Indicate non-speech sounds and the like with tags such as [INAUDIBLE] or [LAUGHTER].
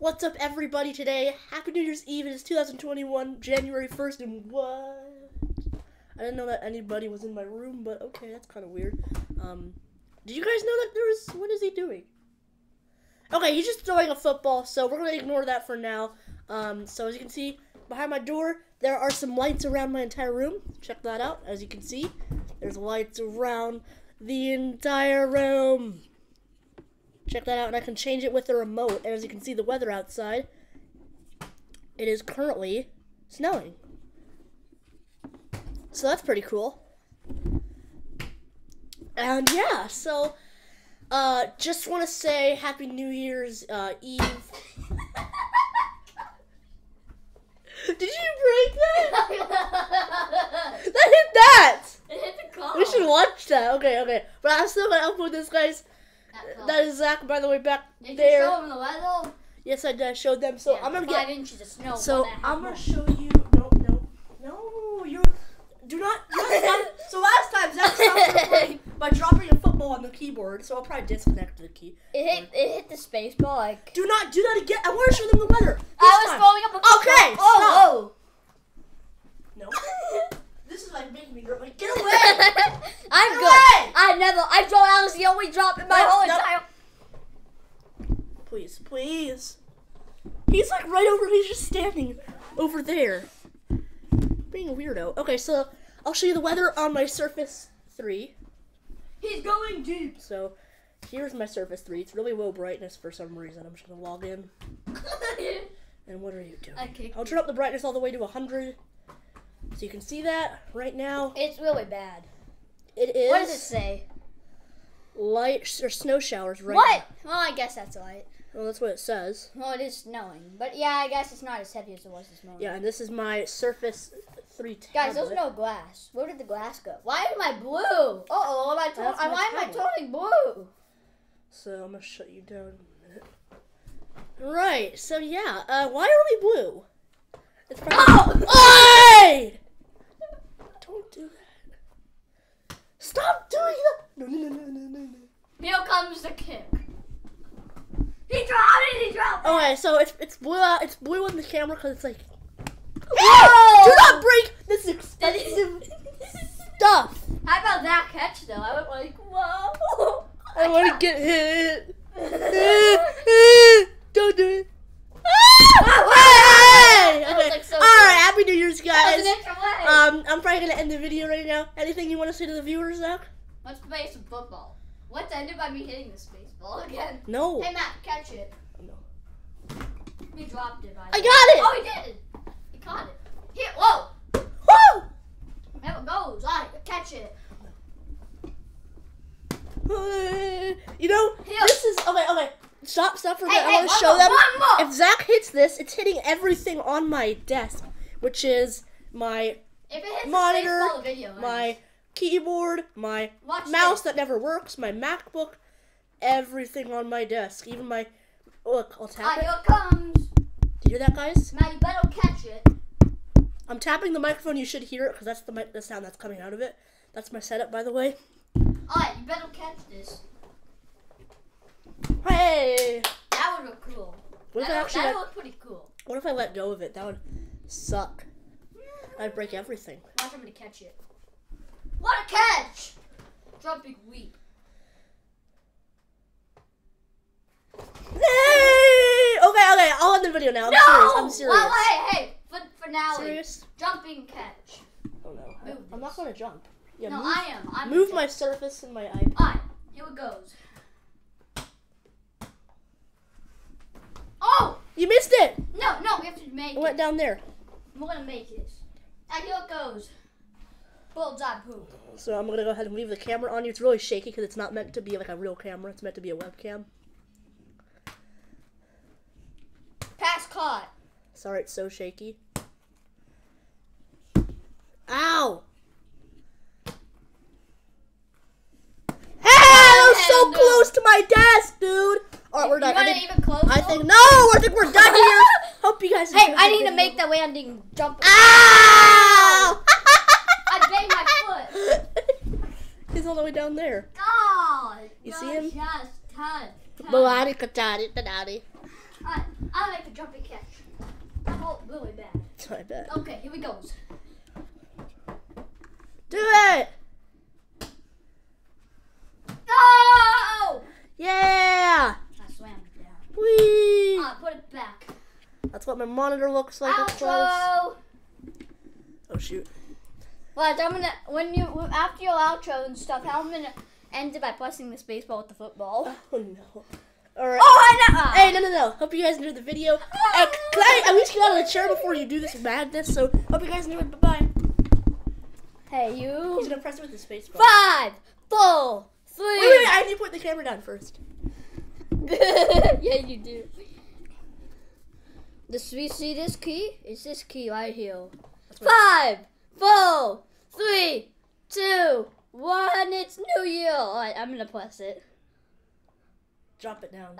What's up, everybody? Today, Happy New Year's Eve. It is 2021, January 1st, and what? I didn't know that anybody was in my room, but okay, that's kind of weird. Um, did you guys know that there was? What is he doing? Okay, he's just throwing a football, so we're gonna ignore that for now. Um, so as you can see behind my door, there are some lights around my entire room. Check that out. As you can see, there's lights around the entire room. Check that out, and I can change it with the remote. And as you can see, the weather outside, it is currently snowing. So that's pretty cool. And yeah, so uh, just want to say Happy New Year's uh, Eve. [LAUGHS] Did you break that? [LAUGHS] that hit that! It hit the car. We should watch that. Okay, okay. But I'm still gonna upload this, guys. That is Zach, by the way, back Did there. you show him the weather? Yes, I did. I showed them. So Yeah, I'm gonna five get. inches of snow. So one and a half I'm gonna show you. No, no, no. You do not. do [LAUGHS] not so last time Zach stopped [LAUGHS] by dropping a football on the keyboard. So I'll probably disconnect the key. It hit. It hit the space bar. Like Do not do that again. I want to show them the weather. This I was time. throwing up a. Okay, Oh, No. [LAUGHS] this is like making me. Like, get away. I'm Get good. away! I never. I throw. I was the only drop in my No, whole. Please, please. He's like right over. He's just standing over there, being a weirdo. Okay, so I'll show you the weather on my Surface Three. He's going deep. So here's my Surface 3. It's really low brightness for some reason. I'm just gonna log in. [LAUGHS] And what are you doing? okay. I'll turn up the brightness all the way to 100. So you can see that right now. It's really bad. It is What does it say? light or snow showers right What? Well, I guess that's right. Well, that's what it says. Well, it is snowing, but yeah, I guess it's not as heavy as it was this morning. Yeah, and this is my Surface 3 tablet. Guys, there's no glass. Where did the glass go? Why am I blue? Uh oh, am I to- why am I tablet. turning blue? So I'm gonna shut you down in a minute. Right. So yeah. Uh, why are we blue? It's probably. Oh! Hey! Don't do that. Stop doing that. No, no, no, no, no, no. Here comes the kick. He dropped it. He dropped it. Okay, so it's it's blue out. It's blue on the camera because it's like. Whoa! Do not break this expensive [LAUGHS] stuff. How about that catch though? I went like, whoa. I want to get hit. [LAUGHS] [LAUGHS] Don't do it. Hey! Okay. like, so All right. Happy New Year's, guys. an extra play. Um, I'm probably gonna end the video right now. Anything you want to say to the viewers, Zach? Let's play some football. Let's end it by me hitting the space ball again. No. Hey Matt, catch it. Oh, no. He dropped it. By I got it. Oh, he did. He caught it. Here, whoa. Woo! There it goes. Right, catch it. Uh, you know, Here. this is okay. Okay, stop, stop for a Hey, minute. hey, I want to show more, them. If Zach hits this, it's hitting everything on my desk, which is my If it hits Monitor, the space ball, the video my keyboard, my Watch mouse this. that never works, my MacBook, everything on my desk, even my look. I'll Ah, tap it. here it comes. Do you hear that, guys? Matt, you better catch it. I'm tapping the microphone. You should hear it because that's the the sound that's coming out of it. That's my setup, by the way. All right, you better catch this. Hey, That would look cool. what if I that actually? that would look pretty cool. what if I let go of it? That would suck. I'd break everything. Watch somebody to catch it. What a catch! Jumping leap. Hey! Okay, okay. I'll end the video now. I'm no! serious. I'm serious. Well, hey, hey, for finale. serious? Jumping catch. Oh no, I, I'm not gonna jump. Yeah, no, move, I am. I'm move my surface and my iPad. Alright, here it goes. Oh! You missed it. No, no, we have to make It went it. down there. We're gonna make it. And here it goes. Bullseye poop. So I'm gonna go ahead and leave the camera on you. It's really shaky because it's not meant to be like a real camera. It's meant to be a webcam. Pass caught. Sorry, it's so shaky. Ow! Hey, that was so close to my desk, dude. All right, we're done. I think? I think no. I think we're done here. [LAUGHS] Hope you guys. Hey, I need to video. make the landing jump. Ow! I banged my foot. He's all the way down there. God. You see him? Just touch. touch. Baladi katadi tadadi. Alright, I'll make the jumping catch. Oh, really bad. It's my bad. Okay, here we goes. Do it! No! Yeah! I swam down. Whee! Ah, put it back. That's what my monitor looks like. up close. outro. Oh shoot. Well, I'm gonna when you after your outro and stuff, I'm gonna end it by pressing this baseball with the football. Oh no. Alright. Oh, I know. Hey, no, no, no. Hope you guys enjoyed the video. Uh, can I at least get out of the chair before you do this madness? So, hope you guys enjoyed. Bye bye. Hey, you. He's you. gonna press it with the space bar. Five, four, three. Wait, wait, wait. I need to put the camera down first. [LAUGHS] yeah, you do. The we see this key? It's this key right here. Five, four, three, two, one. It's New Year. Oh, right, I'm gonna press it. Drop it down.